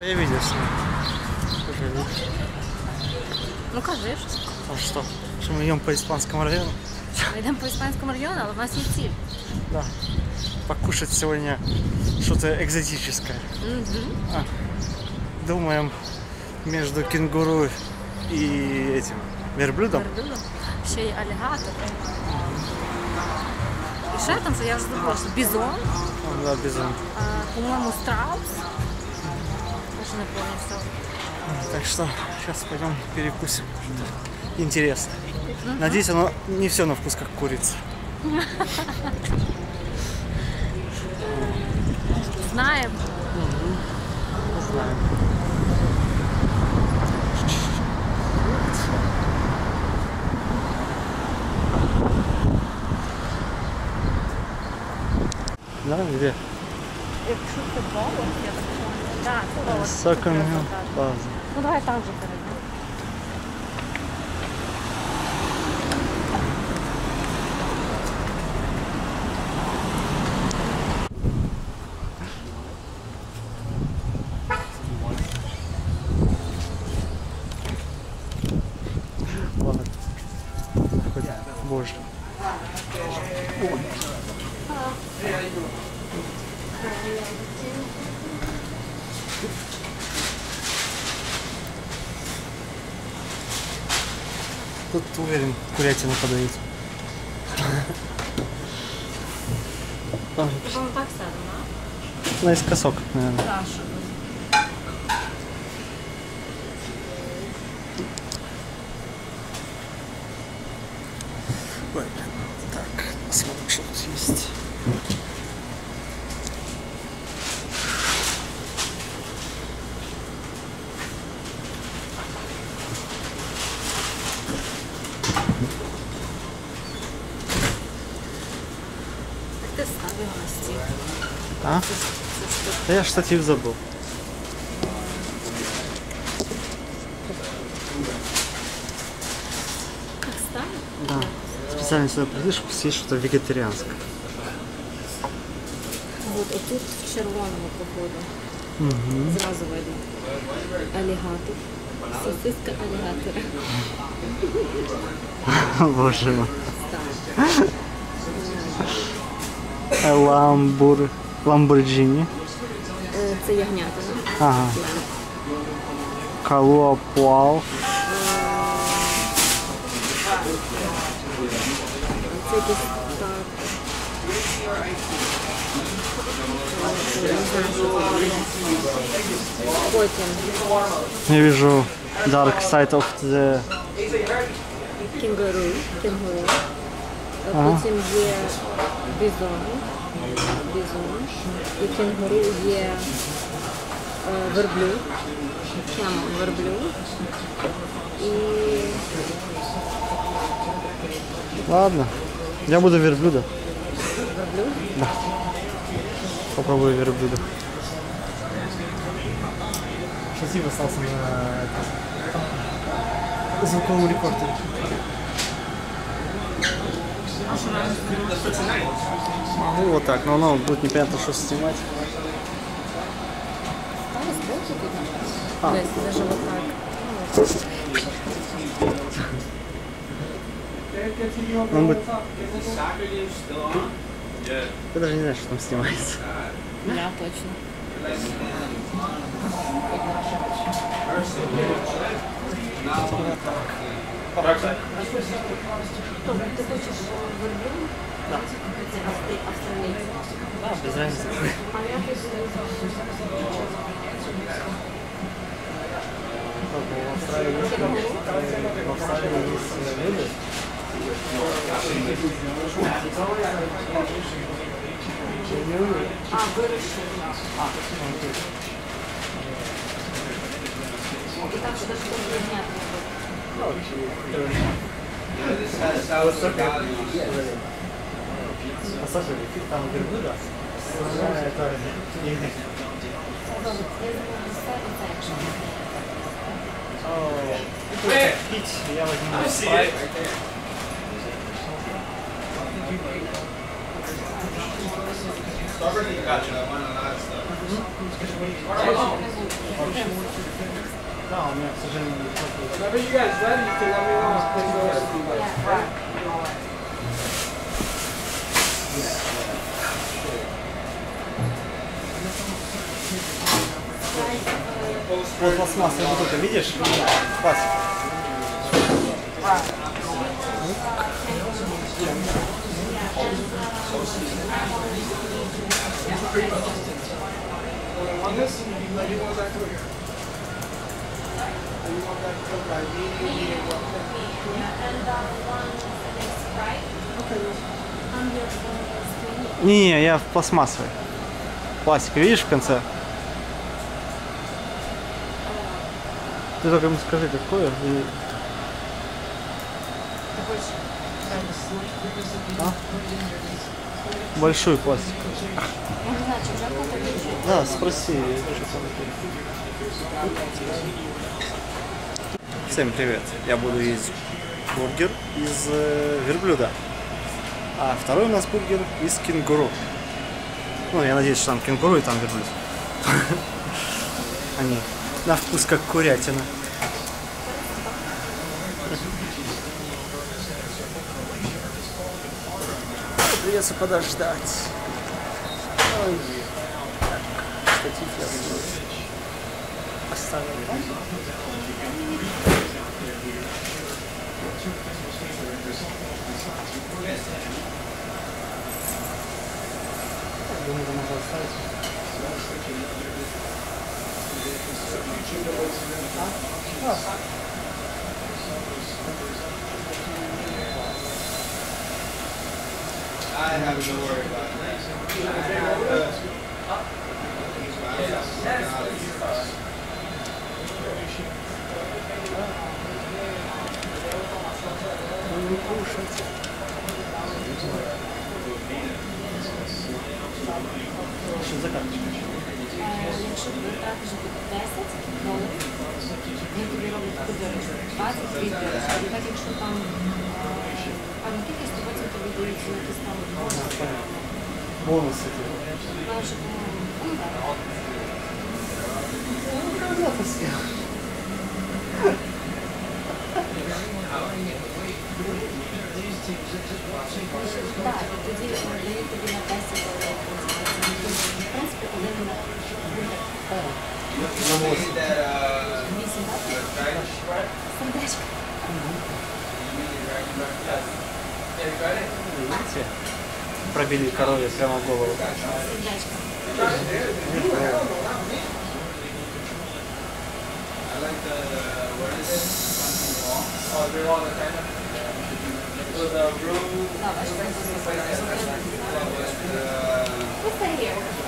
Я видел с ним. Уже видишь. Ну кажи ж. А что? Что мы идем по испанскому району? Ми йдемо по іспанському району, але в нас є ціль. Да. Покушать сегодня что-то экзотическое. Угу. Думаем между кенгуру и этим верблюдом. Верблюдом. Ще й алігатор. І ще там, що я вже забула, що бізон, Он, да, бизон. а, по-моєму, страус. Я не пам'ятаю все. Так что сейчас пойдем перекусим. Что-то интересное. Надеюсь, оно не все на вкус как курица. Знаємо. Знаем. Да, где? Якщо це волос, я так пам'ятаю. Так, це волос. Саками Плаза. Ну давай там же. Хоть, Боже. Тут уверен, курятину подают. Наискосок, наверное. Так, Ой, так, посмотрим, что тут есть. Так ти ставив на стіл. А? Да я штатив забыл. Да. Специально сюда пришли, чтобы съесть что-то вегетарианское. От отут в червоному походу. Угу. Зразу видно. Алігатор. Сосиска алігатора. Боже мой. Э, Ламбур... Ламборджини Е, Це ягнятина. Ага. Калуапуал. Це якийсь так. Е, Не знаю, що це буде. Потім Я вижу Dark Side of the... кінгуру. Кінгуру. Е, Ага. Потім є бізон. Бізон. І кінгуру є е, верблюд. Кемон верблюд. І Ладно. Я буду верблюда. верблюд. Попробую верблюда. Шатив остался на звуковом рекордере. Могу вот так, но оно будет непонятно, что снимать. А. десь даже вот так. Он будет... Я даже не знаю, что там снимается. Да, точно. Тобто ти хочеш верблюд? Так. Австралійський. Да, без разницы. А я хочу В Австралии Oh. Where? Yeah, like I see it right there. Starburst got you. I want a lot of stuff. No, man, so then you can let me know. Let's play those. Yeah. Right. Yeah. Sure. Вот пластмассовая бутылка, видишь? Well. Не-не, я в пластмассовой. Пластик, видишь в конце? Ты только ему скажи, какое. и- А? Большой пластик. Да, спроси. Всем привет. Я буду есть бургер из э, верблюда. А второй у нас бургер из кенгуру. Ну, я надеюсь, что там кенгуру и там верблюд. Они на вкус как курятина. Придется подождать. Ой. Так, штатив я буду оставить. Думаю, можно оставить. I have to worry about that. Ну, не кушать. Что за карточка? Якщо ти тратиш 10 доларів, він тобі робить таку дорожку. 22 дорожки. І так, якщо там е, певна кількість, то потім тобі дають якісь там бонуси. Бонусы эти. Перше, по-моєму, ну, так. Так, і тоді е, дають тобі на 10 доларів. В принципі, один на You need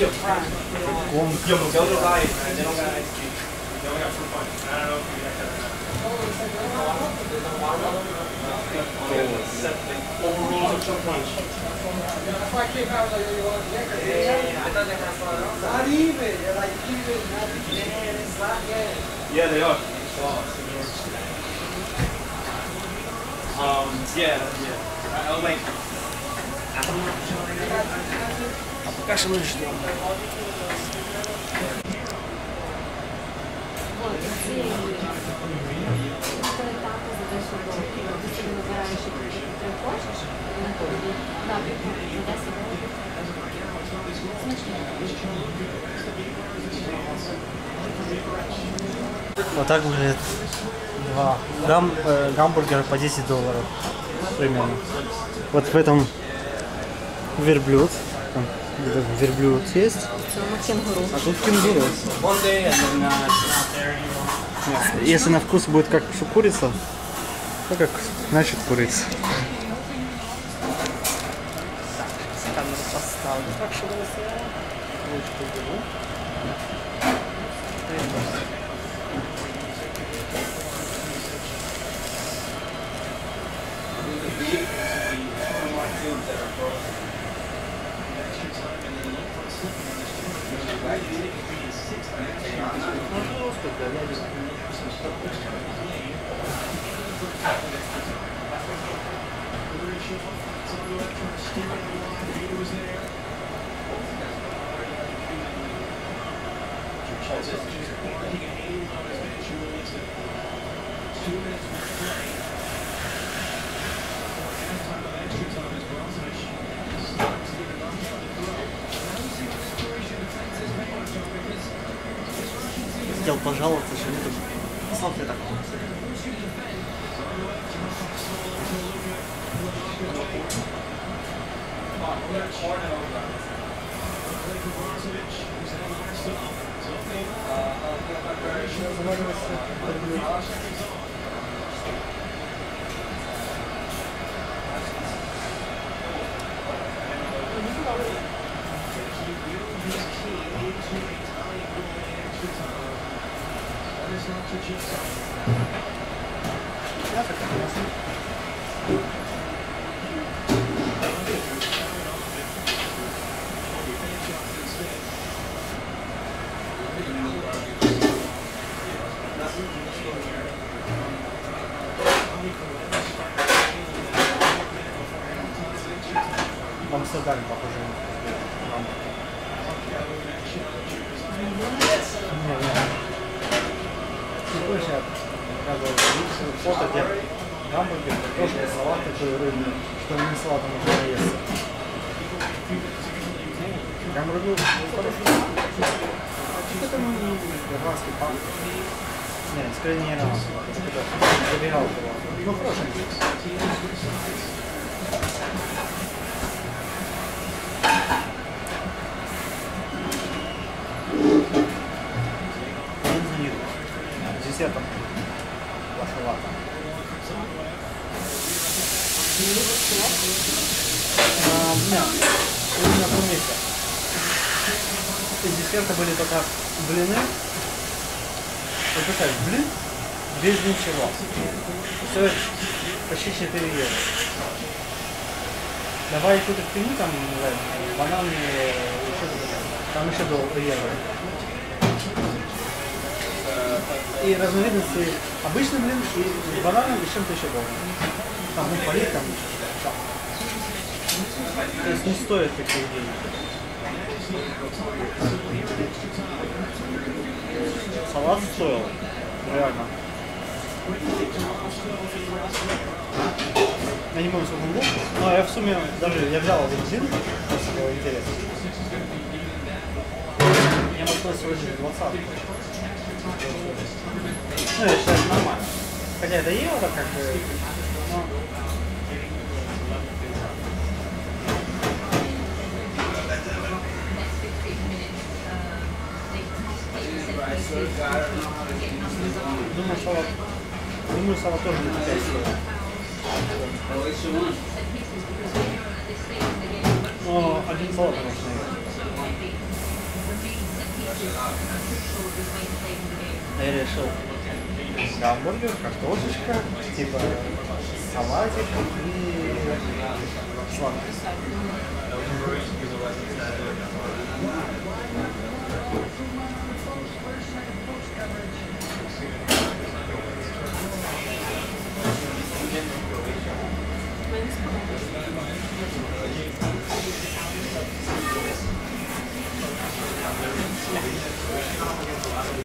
Shield. Yo, Miguel just died, and then I got Ice Cube. Miguel got two points. I don't know if you guys have that. Overrules of two points. Like, you want Yeah, they. are. Um, yeah, yeah. I, I like... I don't know. Пока что мы ждем. Вот, ці етапи за 10 доларів. Ти собі вибираєш, які ти хочеш, і на тобі. Наприклад, за 10 доларів. Вот так выглядит два гам, э, гамбургера по 10 долларов примерно. Вот в этом верблюд. Там где-то верблюд есть. Цьому кенгуру. А тут кенгуру. Если на вкус будет как курица, то как значит курица. Камеру поставлю. Так что ручку беру. Хотел пожаловаться, что нету салфеток. В Амстердаме похоже. Вам. Не, не. Ну, больше я показывал фото, где гамбургер, картошка, салат такой рыбный, что не салатом можно наесться. Гамбургер хороший. Это ну, ирландский паб. Не, скорее не ирландский, это забегал было. Ну, хороший. Десертом. Лошалата. А, нет, именно в том месте. Из десерта были только блины. Вот такая блин без ничего. Стоит почти 4 евро. Давай какую-то фигню там, не знаю, банан и еще там еще до евро. И разновидности обычный блин и с бананом и чем-то еще было. Там ну, полит, там. То есть не стоит таких денег. Салат стоил. Реально. Я не помню, сколько он был. Но я в сумме даже я взял один джин, просто было интересно. Сегодня 20 Ну, я считаю, нормально. Хотя это евро, как бы. но- Думаю, салат. Думаю, салат тоже не такая стоит. Но один салат можно Я решил гамбургер, картошечка, типа салатик и сладкость.